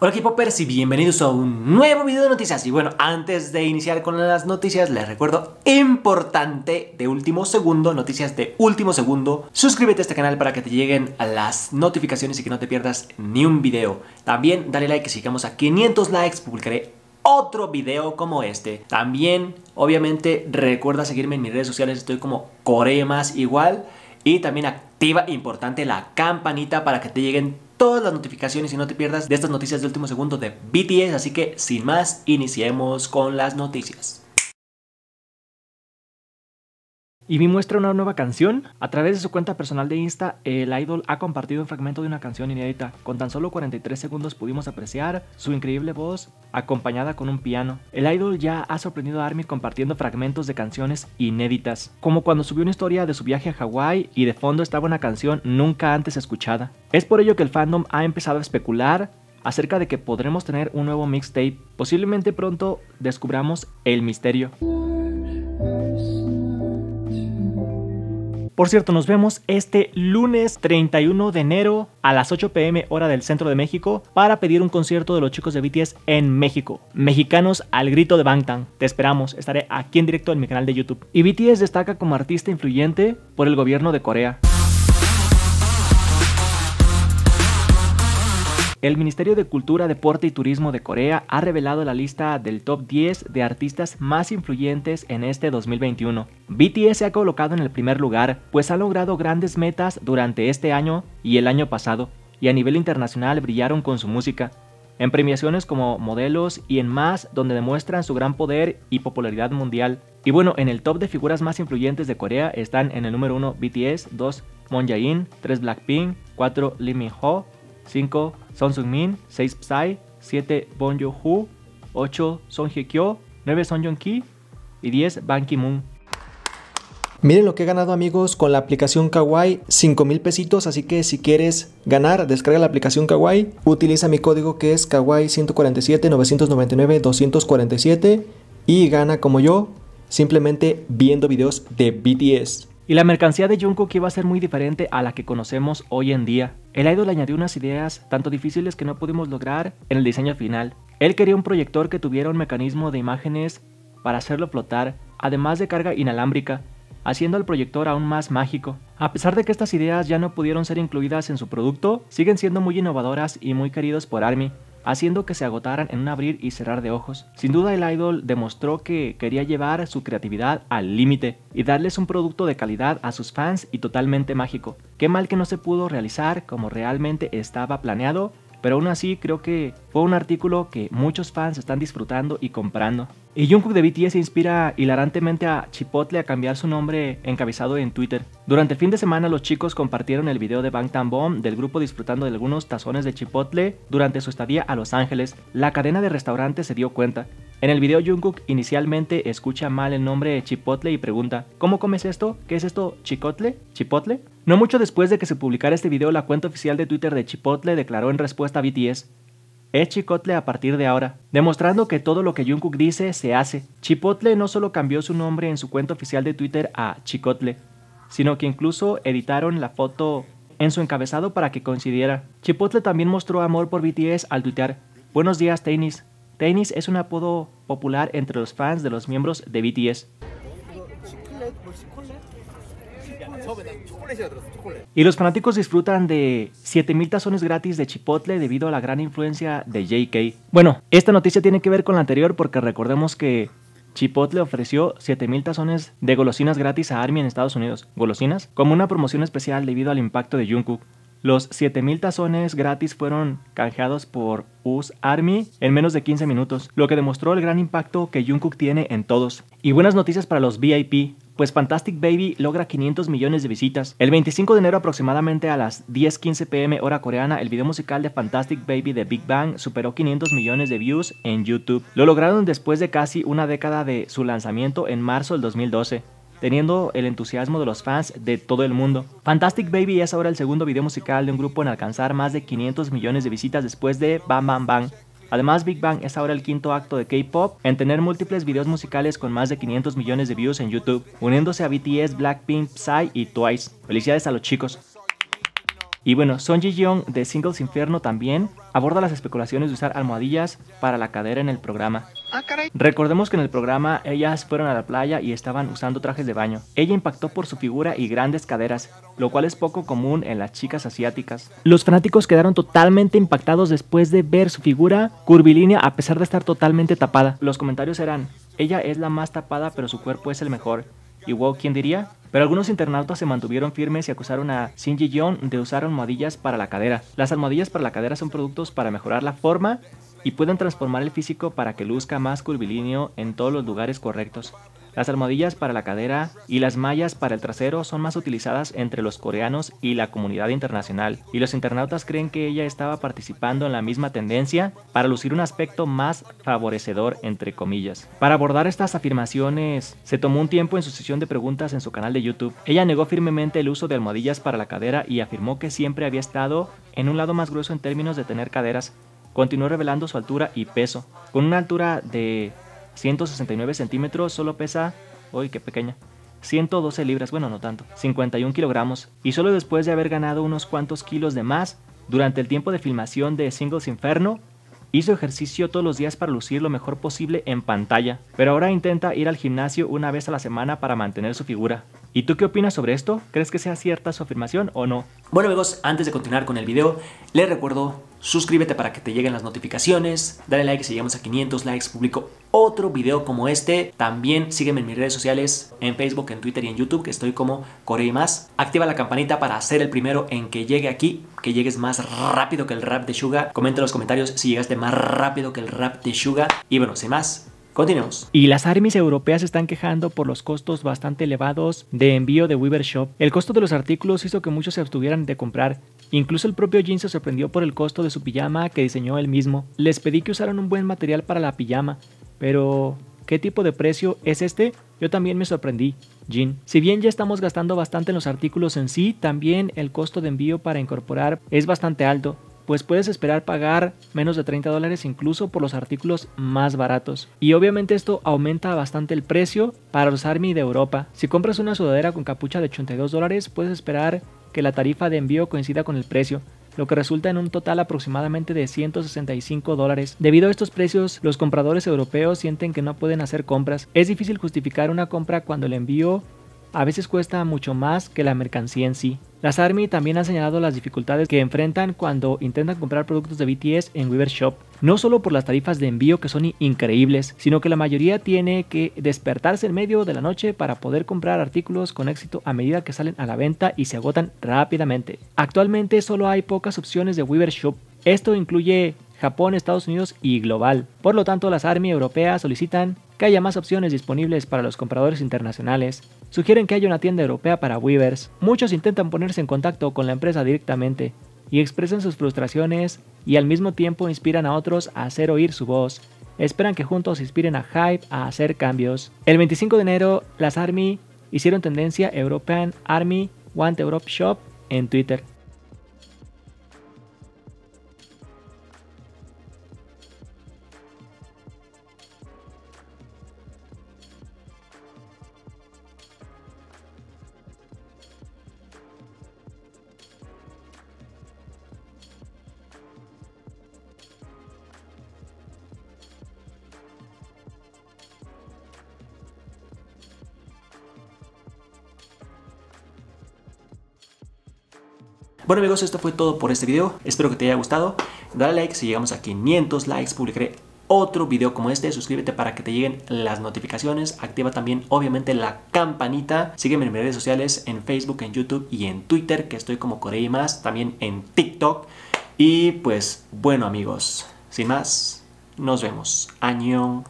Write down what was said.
Hola K-Popers y bienvenidos a un nuevo video de noticias. Y bueno, antes de iniciar con las noticias les recuerdo importante de último segundo, noticias de último segundo Suscríbete a este canal para que te lleguen a las notificaciones y que no te pierdas ni un video. También dale like, que sigamos a 500 likes, publicaré otro video como este. También, obviamente, recuerda seguirme en mis redes sociales, estoy como Coremas igual. Y también activa, importante, la campanita para que te lleguen todas las notificaciones y no te pierdas de estas noticias de último segundo de BTS. Así que, sin más, iniciemos con las noticias. Y me muestra una nueva canción. A través de su cuenta personal de Insta, el idol ha compartido un fragmento de una canción inédita. Con tan solo 43 segundos pudimos apreciar su increíble voz acompañada con un piano. El idol ya ha sorprendido a ARMY compartiendo fragmentos de canciones inéditas, como cuando subió una historia de su viaje a Hawái y de fondo estaba una canción nunca antes escuchada. Es por ello que el fandom ha empezado a especular acerca de que podremos tener un nuevo mixtape. Posiblemente pronto descubramos el misterio. Por cierto, nos vemos este lunes 31 de enero a las 8 pm hora del centro de México para pedir un concierto de los chicos de BTS en México. Mexicanos al grito de Bangtan. Te esperamos, estaré aquí en directo en mi canal de YouTube. Y BTS destaca como artista influyente por el gobierno de Corea. El Ministerio de Cultura, Deporte y Turismo de Corea ha revelado la lista del top 10 de artistas más influyentes en este 2021. BTS se ha colocado en el primer lugar, pues ha logrado grandes metas durante este año y el año pasado, y a nivel internacional brillaron con su música, en premiaciones como modelos y en más donde demuestran su gran poder y popularidad mundial. Y bueno, en el top de figuras más influyentes de Corea están en el número 1 BTS, 2 Moon Jae-in, 3 Blackpink, 4 Lee Min-ho, 5 Son Sung-min, 6 Psy, 7 Bon Joon-ho, 8 Son Hye-kyo, 9 Son Joong-ki y 10 Ban Ki-moon. Miren lo que he ganado amigos con la aplicación Kawaii, 5 mil pesitos, así que si quieres ganar, descarga la aplicación Kawaii, utiliza mi código que es Kawaii 147 999 247 y gana como yo, simplemente viendo videos de BTS. Y la mercancía de Jungkook iba a ser muy diferente a la que conocemos hoy en día. El idol añadió unas ideas tanto difíciles que no pudimos lograr en el diseño final. Él quería un proyector que tuviera un mecanismo de imágenes para hacerlo flotar, además de carga inalámbrica, haciendo al proyector aún más mágico. A pesar de que estas ideas ya no pudieron ser incluidas en su producto, siguen siendo muy innovadoras y muy queridos por ARMY, haciendo que se agotaran en un abrir y cerrar de ojos. Sin duda el idol demostró que quería llevar su creatividad al límite y darles un producto de calidad a sus fans y totalmente mágico. Qué mal que no se pudo realizar como realmente estaba planeado, pero aún así creo que fue un artículo que muchos fans están disfrutando y comprando. Y Jungkook de BTS inspira hilarantemente a Chipotle a cambiar su nombre encabezado en Twitter. Durante el fin de semana los chicos compartieron el video de Bangtan Bomb del grupo disfrutando de algunos tazones de Chipotle durante su estadía a Los Ángeles. La cadena de restaurantes se dio cuenta. En el video Jungkook inicialmente escucha mal el nombre Chipotle y pregunta ¿Cómo comes esto? ¿Qué es esto? ¿Chicotle? ¿Chipotle? No mucho después de que se publicara este video la cuenta oficial de Twitter de Chipotle declaró en respuesta a BTS es Chipotle a partir de ahora, demostrando que todo lo que Jungkook dice se hace. Chipotle no solo cambió su nombre en su cuenta oficial de Twitter a Chicotle, sino que incluso editaron la foto en su encabezado para que coincidiera. Chipotle también mostró amor por BTS al tuitear, Buenos días Tennis. Tennis es un apodo popular entre los fans de los miembros de BTS. Y los fanáticos disfrutan de 7000 tazones gratis de Chipotle debido a la gran influencia de JK. Bueno, esta noticia tiene que ver con la anterior porque recordemos que Chipotle ofreció 7000 tazones de golosinas gratis a ARMY en Estados Unidos, golosinas, como una promoción especial debido al impacto de Jungkook. Los 7000 tazones gratis fueron canjeados por US Army en menos de 15 minutos, lo que demostró el gran impacto que Jungkook tiene en todos. Y buenas noticias para los VIP, pues Fantastic Baby logra 500 millones de visitas. El 25 de enero aproximadamente a las 10:15 pm hora coreana, el video musical de Fantastic Baby de Big Bang superó 500 millones de views en YouTube. Lo lograron después de casi una década de su lanzamiento en marzo del 2012 teniendo el entusiasmo de los fans de todo el mundo. Fantastic Baby es ahora el segundo video musical de un grupo en alcanzar más de 500 millones de visitas después de Bam Bam Bang, Además, Big Bang es ahora el quinto acto de K-pop en tener múltiples videos musicales con más de 500 millones de views en YouTube, uniéndose a BTS, Blackpink, Psy y Twice. Felicidades a los chicos. Y bueno, Son Ji-yeon de Singles Inferno también aborda las especulaciones de usar almohadillas para la cadera en el programa. Ah, Recordemos que en el programa ellas fueron a la playa y estaban usando trajes de baño. Ella impactó por su figura y grandes caderas, lo cual es poco común en las chicas asiáticas. Los fanáticos quedaron totalmente impactados después de ver su figura curvilínea a pesar de estar totalmente tapada. Los comentarios eran, ella es la más tapada pero su cuerpo es el mejor. Y wow, ¿quién diría? Pero algunos internautas se mantuvieron firmes y acusaron a Shin Ji-yeon de usar almohadillas para la cadera. Las almohadillas para la cadera son productos para mejorar la forma y pueden transformar el físico para que luzca más curvilíneo en todos los lugares correctos. Las almohadillas para la cadera y las mallas para el trasero son más utilizadas entre los coreanos y la comunidad internacional, y los internautas creen que ella estaba participando en la misma tendencia para lucir un aspecto más favorecedor entre comillas. Para abordar estas afirmaciones, se tomó un tiempo en su sesión de preguntas en su canal de YouTube. Ella negó firmemente el uso de almohadillas para la cadera y afirmó que siempre había estado en un lado más grueso en términos de tener caderas. Continuó revelando su altura y peso, con una altura de 169 centímetros, solo pesa, uy, qué pequeña, 112 libras, bueno, no tanto, 51 kilogramos, y solo después de haber ganado unos cuantos kilos de más, durante el tiempo de filmación de Singles Inferno, hizo ejercicio todos los días para lucir lo mejor posible en pantalla, pero ahora intenta ir al gimnasio una vez a la semana para mantener su figura. ¿Y tú qué opinas sobre esto? ¿Crees que sea cierta su afirmación o no? Bueno amigos, antes de continuar con el video, les recuerdo suscríbete para que te lleguen las notificaciones, dale like si llegamos a 500 likes, publico otro video como este. También sígueme en mis redes sociales, en Facebook, en Twitter y en YouTube, que estoy como Corey y más. Activa la campanita para ser el primero en que llegue aquí, que llegues más rápido que el rap de Suga. Comenta en los comentarios si llegaste más rápido que el rap de Suga. Y bueno, sin más, Continuemos. Y las armies europeas están quejando por los costos bastante elevados de envío de Weaver Shop. El costo de los artículos hizo que muchos se abstuvieran de comprar. Incluso el propio Jin se sorprendió por el costo de su pijama que diseñó él mismo. Les pedí que usaran un buen material para la pijama, pero ¿qué tipo de precio es este? Yo también me sorprendí. Jin. Si bien ya estamos gastando bastante en los artículos en sí, también el costo de envío para incorporar es bastante alto pues puedes esperar pagar menos de 30 dólares incluso por los artículos más baratos. Y obviamente esto aumenta bastante el precio para los Army de Europa. Si compras una sudadera con capucha de 82 dólares, puedes esperar que la tarifa de envío coincida con el precio lo que resulta en un total aproximadamente de 165 dólares. Debido a estos precios, los compradores europeos sienten que no pueden hacer compras. Es difícil justificar una compra cuando el envío a veces cuesta mucho más que la mercancía en sí. Las ARMY también han señalado las dificultades que enfrentan cuando intentan comprar productos de BTS en Weaver Shop. No solo por las tarifas de envío que son increíbles, sino que la mayoría tiene que despertarse en medio de la noche para poder comprar artículos con éxito a medida que salen a la venta y se agotan rápidamente. Actualmente solo hay pocas opciones de Weaver Shop. Esto incluye Japón, Estados Unidos y global. Por lo tanto, las ARMY europeas solicitan que haya más opciones disponibles para los compradores internacionales. Sugieren que haya una tienda europea para Weavers. Muchos intentan ponerse en contacto con la empresa directamente y expresan sus frustraciones y al mismo tiempo inspiran a otros a hacer oír su voz. Esperan que juntos inspiren a Hype a hacer cambios. El 25 de enero, las ARMY hicieron tendencia European Army Want Europe Shop en Twitter. Bueno amigos, esto fue todo por este video. Espero que te haya gustado. Dale like si llegamos a 500 likes. Publicaré otro video como este. Suscríbete para que te lleguen las notificaciones. Activa también obviamente la campanita. Sígueme en mis redes sociales en Facebook, en YouTube y en Twitter que estoy como Corey más. También en TikTok. Y pues bueno amigos, sin más, nos vemos. Añón.